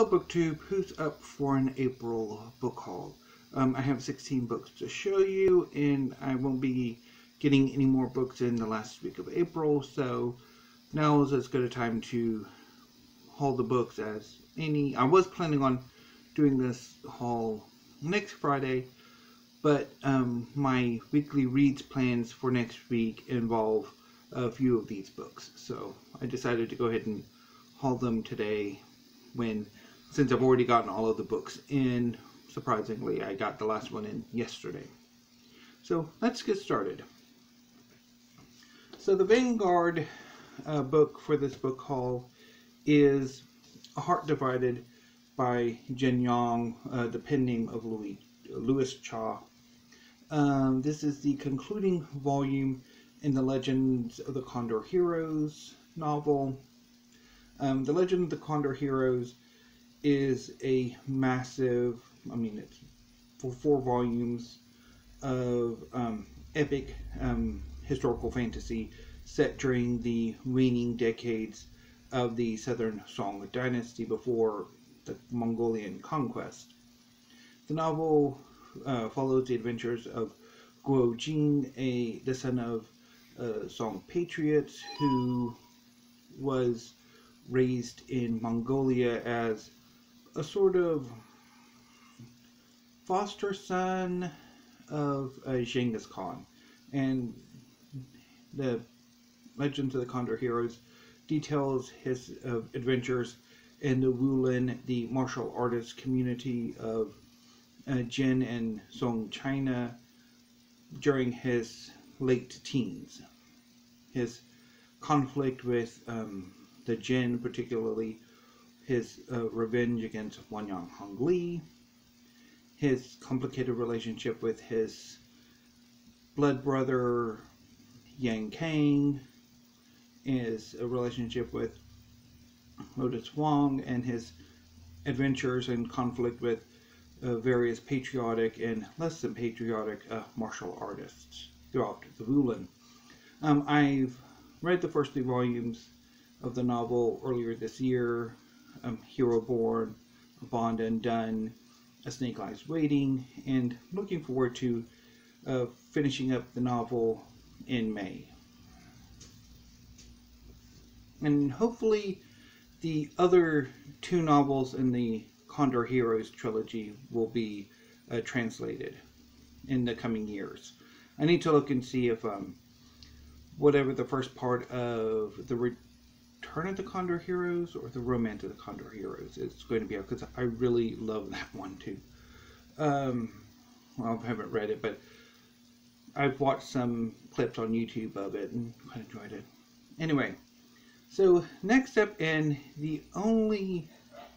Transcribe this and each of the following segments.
Hello BookTube, who's up for an April book haul? Um, I have 16 books to show you, and I won't be getting any more books in the last week of April, so now is as good a time to haul the books as any. I was planning on doing this haul next Friday, but um, my weekly reads plans for next week involve a few of these books, so I decided to go ahead and haul them today when since I've already gotten all of the books in surprisingly I got the last one in yesterday. So let's get started. So the Vanguard uh, book for this book haul is A Heart Divided by Jin Yong, uh, the pen name of Louis Louis Cha. Um, this is the concluding volume in the Legends of the Condor Heroes novel. Um, the Legend of the Condor Heroes is a massive, I mean, it's for four volumes of um, epic um, historical fantasy set during the waning decades of the Southern Song Dynasty before the Mongolian conquest. The novel uh, follows the adventures of Guo Jing, a the son of a Song patriot who was raised in Mongolia as a sort of foster son of uh, Genghis Khan. And the Legends of the Condor Heroes details his uh, adventures in the Wulin, the martial artist community of uh, Jin and Song China during his late teens. His conflict with um, the Jin, particularly his uh, revenge against Wanyan Honglie, his complicated relationship with his blood brother Yang Kang, his uh, relationship with Lotus Huang, and his adventures and conflict with uh, various patriotic and less than patriotic uh, martial artists throughout the Wulin. Um, I've read the first three volumes of the novel earlier this year um, Hero Born, Bond Undone, A Snake Lies Waiting, and looking forward to uh, finishing up the novel in May. And hopefully, the other two novels in the Condor Heroes trilogy will be uh, translated in the coming years. I need to look and see if um, whatever the first part of the Return of the Condor Heroes or The Romance of the Condor Heroes is going to be out because I really love that one too. Um, well, I haven't read it, but I've watched some clips on YouTube of it and quite enjoyed it. Anyway, so next up, in the only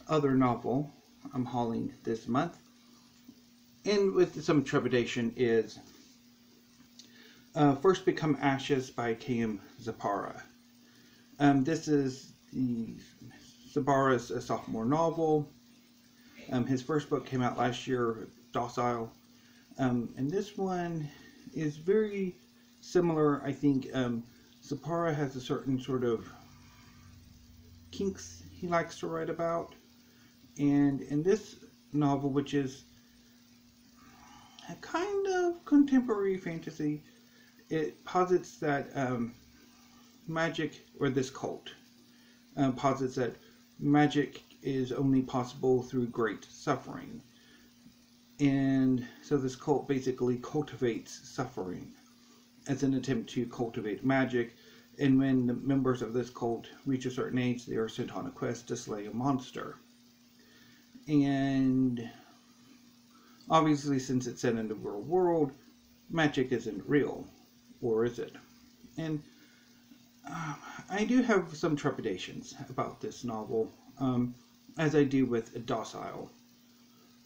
other novel I'm hauling this month, and with some trepidation, is uh, First Become Ashes by K.M. Szpara. Um, this is the Szpara's a sophomore novel. Um, his first book came out last year, Docile. Um, and this one is very similar, I think. Um, Zappara has a certain sort of kinks he likes to write about. And in this novel, which is a kind of contemporary fantasy, it posits that um, magic, or this cult, uh, posits that magic is only possible through great suffering. And so this cult basically cultivates suffering as an attempt to cultivate magic. And when the members of this cult reach a certain age, they are sent on a quest to slay a monster. And obviously, since it's set in the real world, magic isn't real. Or is it? And uh, I do have some trepidations about this novel, um, as I do with Docile.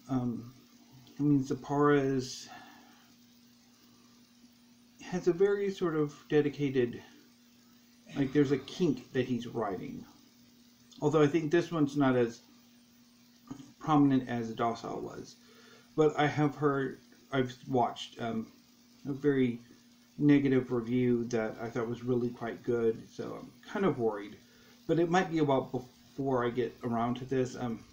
Um, I mean, Szpara is, has a very sort of dedicated, like there's a kink that he's writing. Although I think this one's not as prominent as Docile was. But I have heard, I've watched um, a very negative review that I thought was really quite good, so I'm kind of worried. But it might be a while before I get around to this. Um,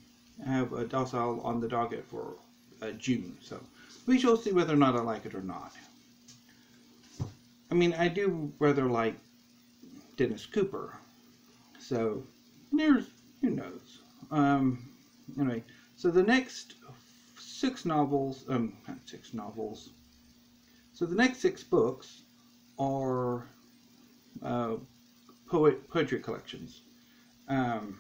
have a docile on the docket for uh, June. So we shall see whether or not I like it or not. I mean, I do rather like Dennis Cooper. So there's, who knows. Um, anyway, so the next six novels, um, six novels. So the next six books are uh, poet poetry collections. Um,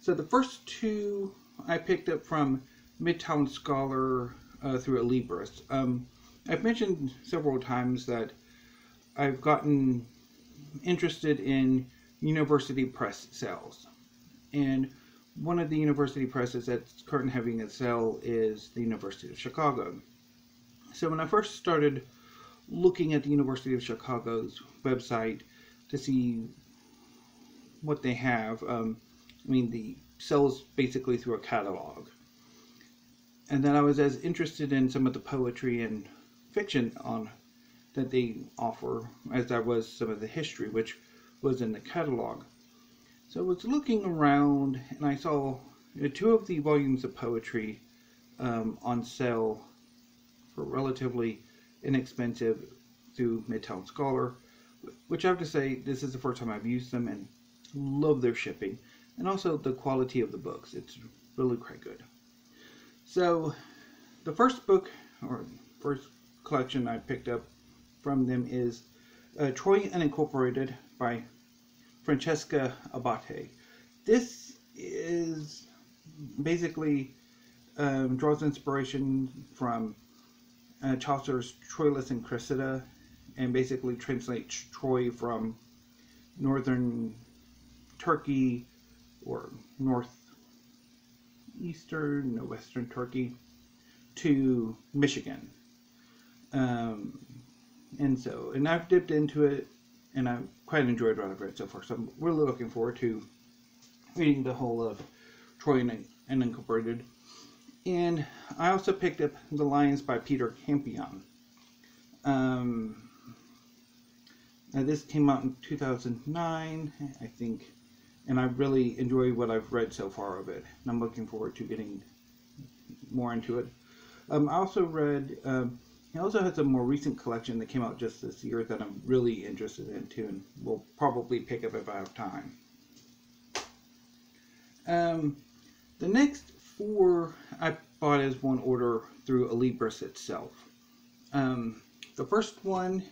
so the first two I picked up from Midtown Scholar uh, through Alibris. Um, I've mentioned several times that I've gotten interested in university press sales. And one of the university presses that's currently having a sale is the University of Chicago. So when I first started looking at the University of Chicago's website to see what they have, um, I mean, the sells basically through a catalog. And then I was as interested in some of the poetry and fiction on that they offer as I was some of the history, which was in the catalog. So I was looking around and I saw two of the volumes of poetry um, on sale for relatively inexpensive through Midtown Scholar, which I have to say this is the first time I've used them and love their shipping and also the quality of the books. It's really quite good. So the first book or first collection I picked up from them is uh, Troy Unincorporated by Francesca Abbate. This is basically um, draws inspiration from uh, Chaucer's Troilus and Cressida and basically translates Troy from northern Turkey or northeastern, no, western Turkey to Michigan. Um, and so, and I've dipped into it and I've quite enjoyed what I've read so far. So I'm really looking forward to reading the whole of Troy and, and Incorporated. And I also picked up The Lions by Peter Campion. Um, this came out in 2009, I think, and I really enjoy what I've read so far of it. And I'm looking forward to getting more into it. Um, I also read um, he also has a more recent collection that came out just this year that I'm really interested in too, and will probably pick up if I have time. Um, the next four I bought as one order through Alibris itself. Um, the first one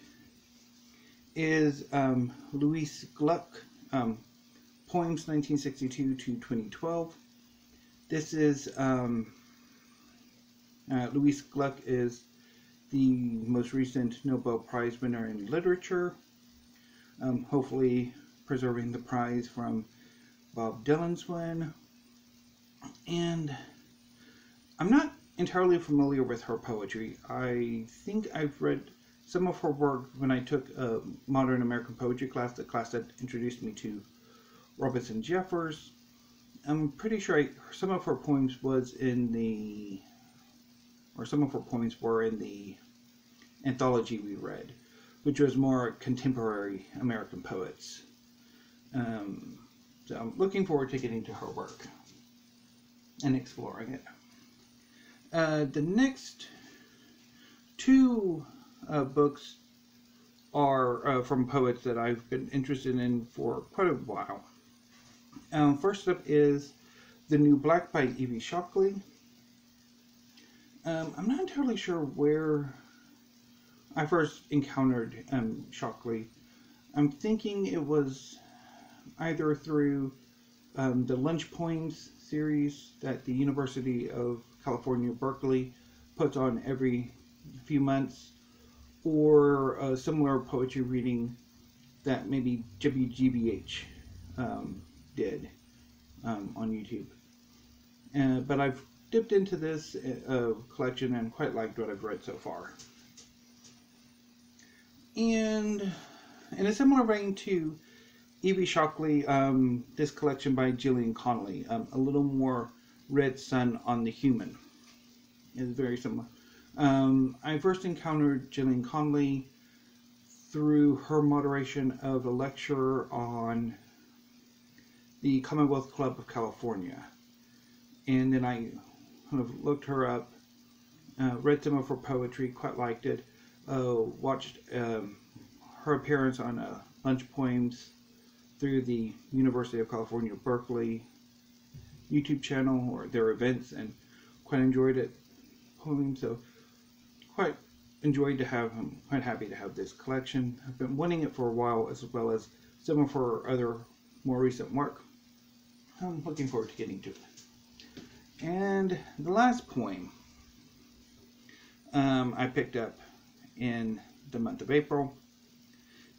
is um, Louise Gluck, um, Poems 1962 to 2012. This is um, uh, Louise Gluck is the most recent Nobel Prize winner in literature. Um, hopefully preserving the prize from Bob Dylan's win. And I'm not entirely familiar with her poetry. I think I've read some of her work when I took a modern American poetry class, the class that introduced me to Robinson Jeffers. I'm pretty sure I, some of her poems was in the or some of her poems were in the anthology we read, which was more contemporary American poets. Um, so I'm looking forward to getting to her work and exploring it. Uh, the next two uh, books are uh, from poets that I've been interested in for quite a while. Um, first up is The New Black by Evie Shockley. Um, I'm not entirely sure where I first encountered um, Shockley. I'm thinking it was either through um, the Lunch Poems series that the University of California, Berkeley puts on every few months, or a similar poetry reading that maybe WGBH um, did um, on YouTube. Uh, but I've dipped into this uh, collection and quite liked what I've read so far. And in a similar vein to Evie Shockley, um, this collection by Gillian Conoley, um, a little more red sun on the human, is very similar. Um, I first encountered Gillian Conoley through her moderation of a lecture on the Commonwealth Club of California. and then I kind of looked her up, uh, read some of her poetry, quite liked it, uh, watched um, her appearance on uh, Lunch Poems through the University of California, Berkeley YouTube channel or their events, and quite enjoyed it. Poem, so quite enjoyed to have. I'm quite happy to have this collection. I've been wanting it for a while, as well as some of her other more recent work. I'm looking forward to getting to it. And the last poem um, I picked up in the month of April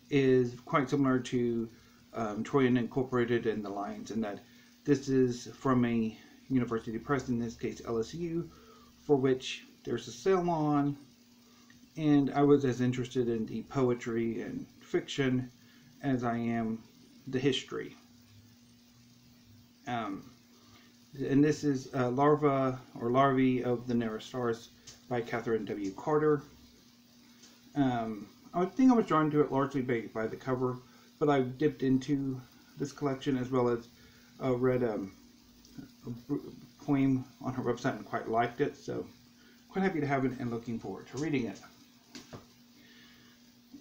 is quite similar to um, Troy Unincorporated and the Lions and that this is from a university press, in this case LSU, for which there's a sale on, and I was as interested in the poetry and fiction as I am the history. Um, and this is uh, Larva or Larvae of the Narrow Stars by Catharine W. Carter. Um, I think I was drawn to it largely by, by the cover, but I've dipped into this collection as well as uh, read um, a poem on her website and quite liked it, so quite happy to have it and looking forward to reading it.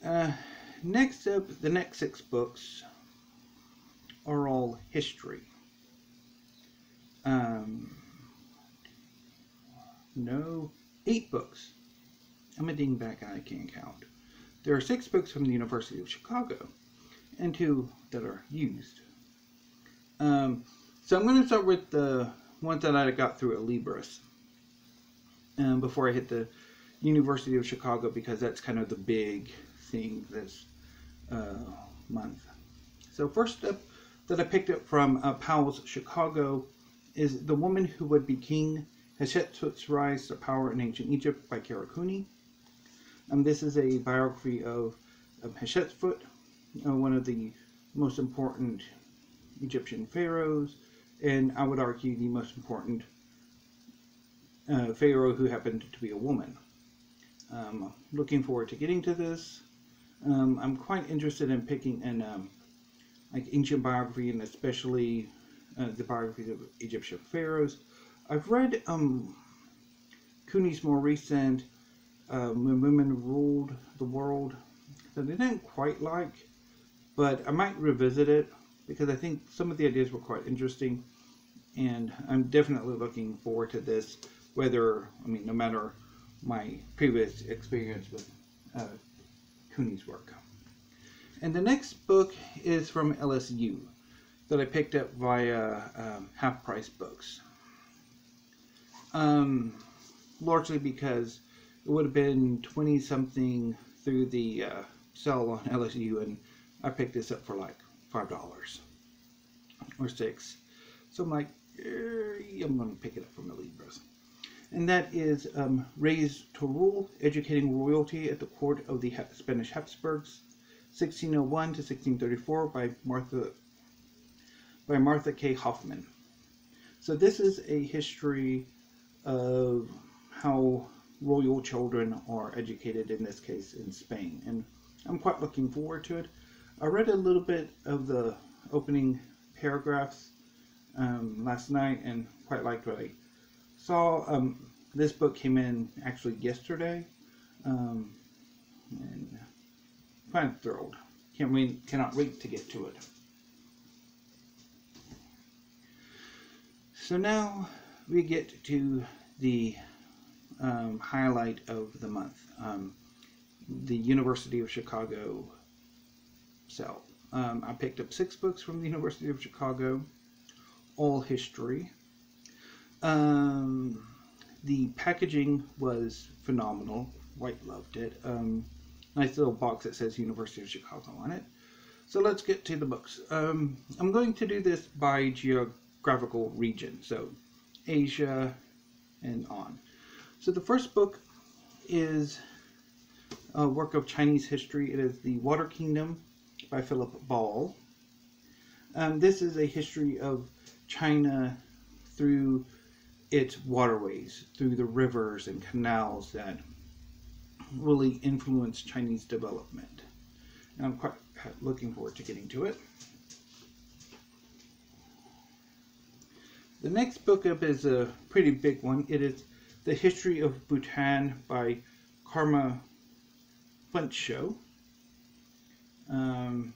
Uh, next up, the next six books are all history. Um, no, eight books. I'm a dingbat I can't count. There are six books from the University of Chicago and two that are used. Um, so I'm going to start with the ones that I got through Alibris um, before I hit the University of Chicago because that's kind of the big thing this uh, month. So first up that I picked up from uh, Powell's Chicago is The Woman Who Would Be King, Hatshepsut's Rise to Power in Ancient Egypt by Kara Cooney. Um, this is a biography of, of Hatshepsut, uh, one of the most important Egyptian pharaohs, and I would argue the most important uh, pharaoh who happened to be a woman. Um, looking forward to getting to this. Um, I'm quite interested in picking an um, like ancient biography and especially uh, the biographies of Egyptian pharaohs. I've read um, Cooney's more recent um, When Women Ruled the World that I didn't quite like, but I might revisit it because I think some of the ideas were quite interesting, and I'm definitely looking forward to this. Whether I mean, no matter my previous experience with uh, Cooney's work. And the next book is from LSU that I picked up via um, Half Price Books. Um, largely because it would have been 20 something through the uh, sale on LSU, and I picked this up for like $5 or 6 So I'm like, eh, I'm going to pick it up from the Libras. And that is um, Raised to Rule, Educating Royalty at the Court of the Spanish Habsburgs, 1601 to 1634 by Martha by Martha K. Hoffman. So this is a history of how royal children are educated, in this case in Spain, and I'm quite looking forward to it. I read a little bit of the opening paragraphs um, last night and quite liked what I saw. Um, this book came in actually yesterday, um, and quite thrilled. Can't wait, cannot wait to get to it. So now we get to the um, highlight of the month, um, the University of Chicago sale. Um, I picked up six books from the University of Chicago, all history. Um, the packaging was phenomenal. White loved it. Um, nice little box that says University of Chicago on it. So let's get to the books. Um, I'm going to do this by geographical region, so Asia and on. So the first book is a work of Chinese history. It is The Water Kingdom by Philip Ball. Um, this is a history of China through its waterways, through the rivers and canals that really influenced Chinese development. And I'm quite looking forward to getting to it. The next book up is a pretty big one. It is The History of Bhutan by Karma Phuntsho, um,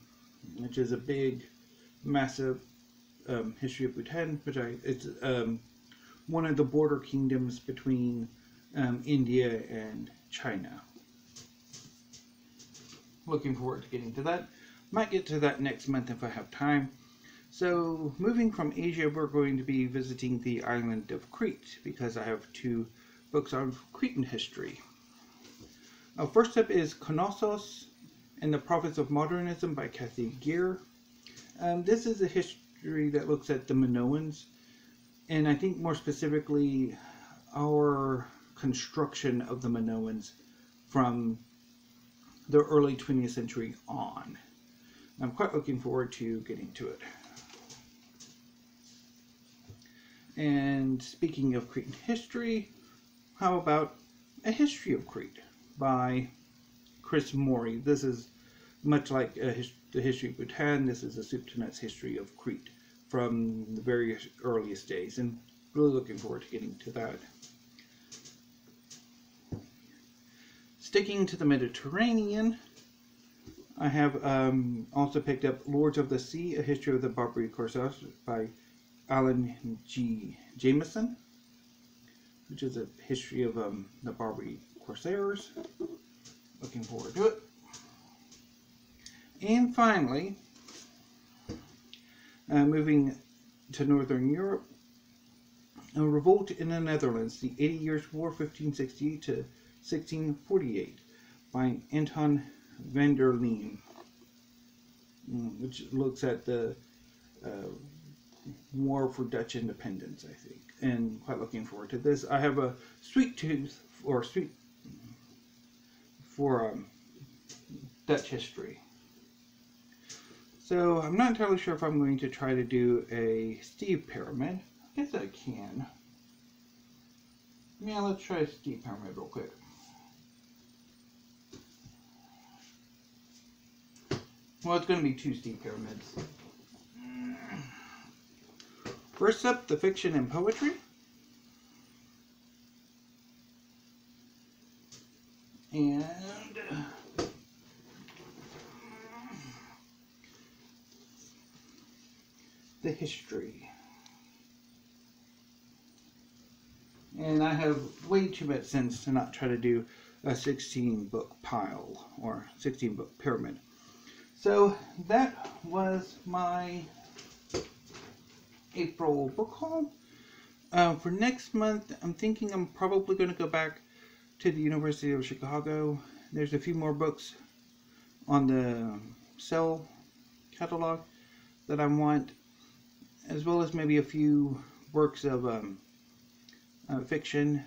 which is a big, massive um, history of Bhutan, which I it's um, one of the border kingdoms between um, India and China. Looking forward to getting to that. Might get to that next month if I have time. So, moving from Asia, we're going to be visiting the island of Crete because I have two books on Cretan history. Uh, first up is Knossos and the Prophets of Modernism by Cathy Gere. Um, this is a history that looks at the Minoans, and I think more specifically our construction of the Minoans from the early 20th century on. I'm quite looking forward to getting to it. And speaking of Cretan history, how about A History of Crete by Chris Moorey? This is much like his, the history of Bhutan, this is a soup to nuts history of Crete from the very earliest days, and really looking forward to getting to that. Sticking to the Mediterranean, I have um, also picked up Lords of the Sea, A History of the Barbary Corsairs by Alan G. Jamieson, which is a history of um, the Barbary Corsairs. Looking forward to it. And finally, uh, moving to Northern Europe, a revolt in the Netherlands, the 80 Years' War, 1560 to 1648, by Anton van der Lem, mm, which looks at the uh, war for Dutch independence, I think, and quite looking forward to this. I have a sweet tooth or sweet for um, Dutch history. So I'm not entirely sure if I'm going to try to do a Steve pyramid. I guess I can. Yeah, let's try a Steve pyramid real quick. Well, it's going to be two Steve pyramids. First up, the fiction and poetry. And the history. And I have way too much sense to not try to do a 16 book pile or 16 book pyramid. So that was my April book haul. Uh, for next month, I'm thinking I'm probably going to go back to the University of Chicago. There's a few more books on the sale catalog that I want as well as maybe a few works of um, uh, fiction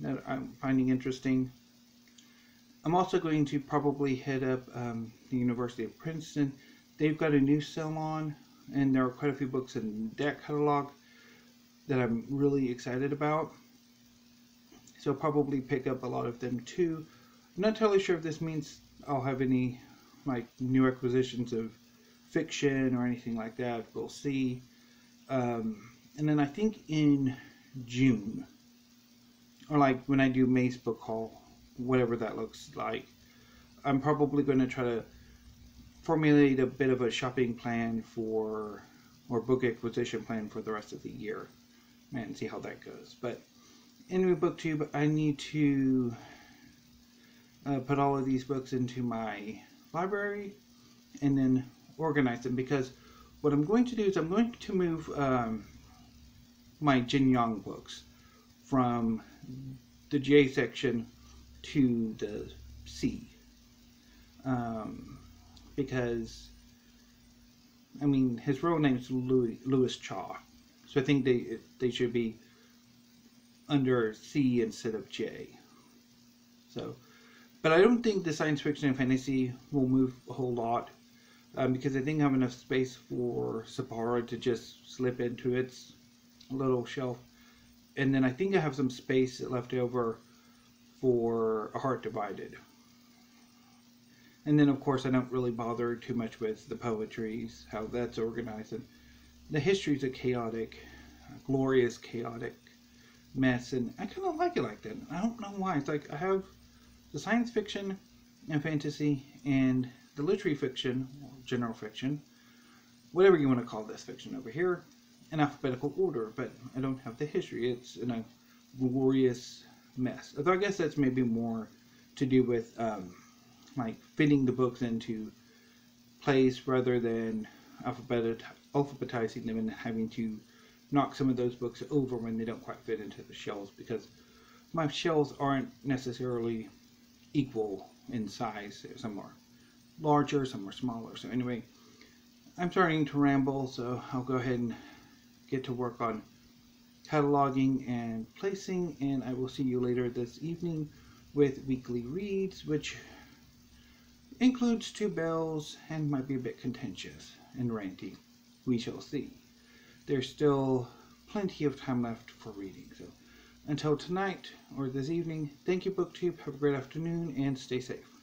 that I'm finding interesting. I'm also going to probably hit up um, the University of Princeton. They've got a new sale on, and there are quite a few books in that catalog that I'm really excited about. So probably pick up a lot of them too. I'm not totally sure if this means I'll have any like new acquisitions of fiction or anything like that. We'll see. Um, and then I think in June, or like when I do May's book haul, whatever that looks like, I'm probably going to try to formulate a bit of a shopping plan for, or book acquisition plan for the rest of the year, and see how that goes. But in BookTube, I need to uh, put all of these books into my library and then organize them because what I'm going to do is I'm going to move um, my Jin Yong books from the J section to the C. Um, because, I mean, his real name is Louis, Louis Cha. So I think they, they should be under C instead of J. So, but I don't think the science fiction and fantasy will move a whole lot um, because I think I have enough space for Szpara to just slip into its little shelf. And then I think I have some space left over for A Heart Divided. And then, of course, I don't really bother too much with the poetries, how that's organized. And the histories are chaotic. glorious, chaotic mess, and I kind of like it like that. I don't know why. It's like I have the science fiction and fantasy and the literary fiction, general fiction, whatever you want to call this fiction over here, in alphabetical order, but I don't have the history. It's in a glorious mess. Although I guess that's maybe more to do with um, like fitting the books into place rather than alphabet alphabetizing them and having to knock some of those books over when they don't quite fit into the shelves because my shelves aren't necessarily equal in size. Some are larger, some are smaller. So anyway, I'm starting to ramble, so I'll go ahead and get to work on cataloging and placing, and I will see you later this evening with weekly reads, which includes two bells and might be a bit contentious and ranty. We shall see. There's still plenty of time left for reading, so until tonight or this evening, thank you, BookTube. Have a great afternoon and stay safe.